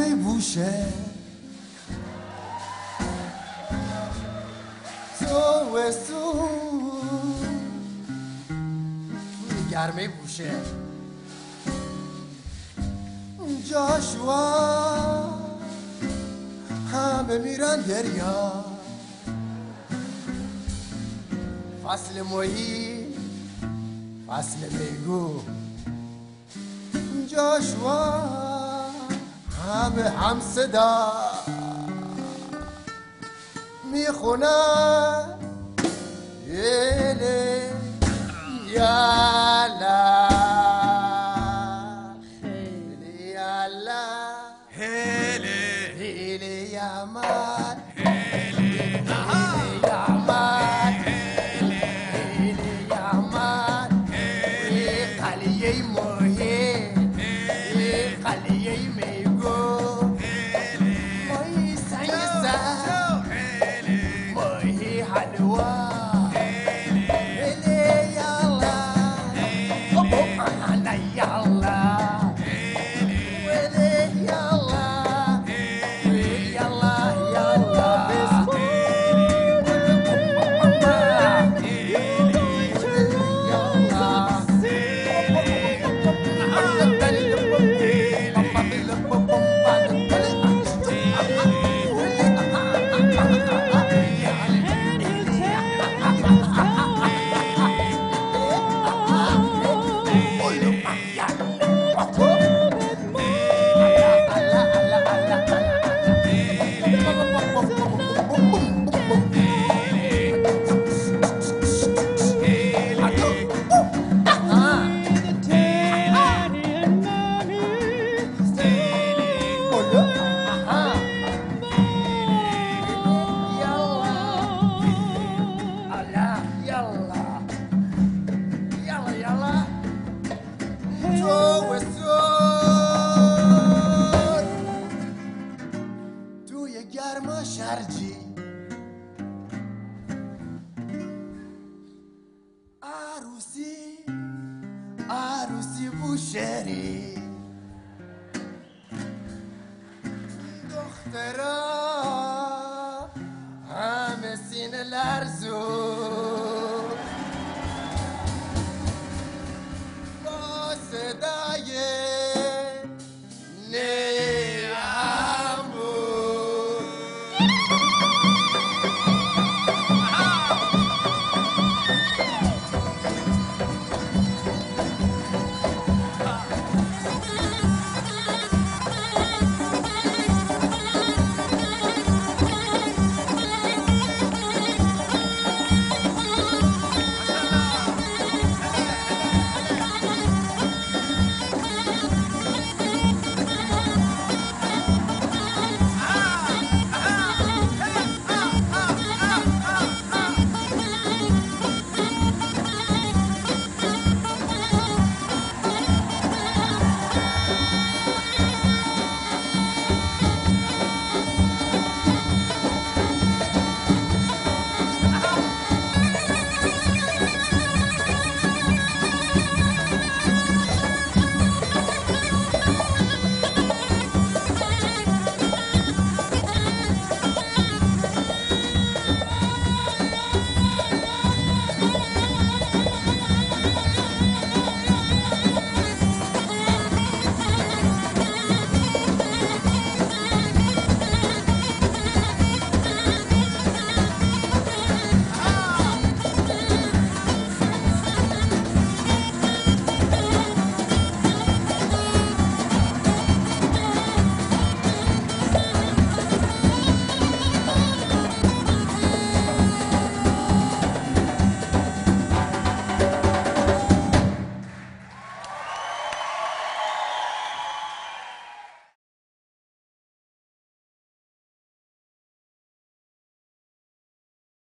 گرمه بوشه تو توی گرمه بوشه جاشوا. همه میرن دریا. فصل ماهی فصل میگو. جاشوا. همه هم صدا می‌خونن یله یالا دخترا همه سینه لرزون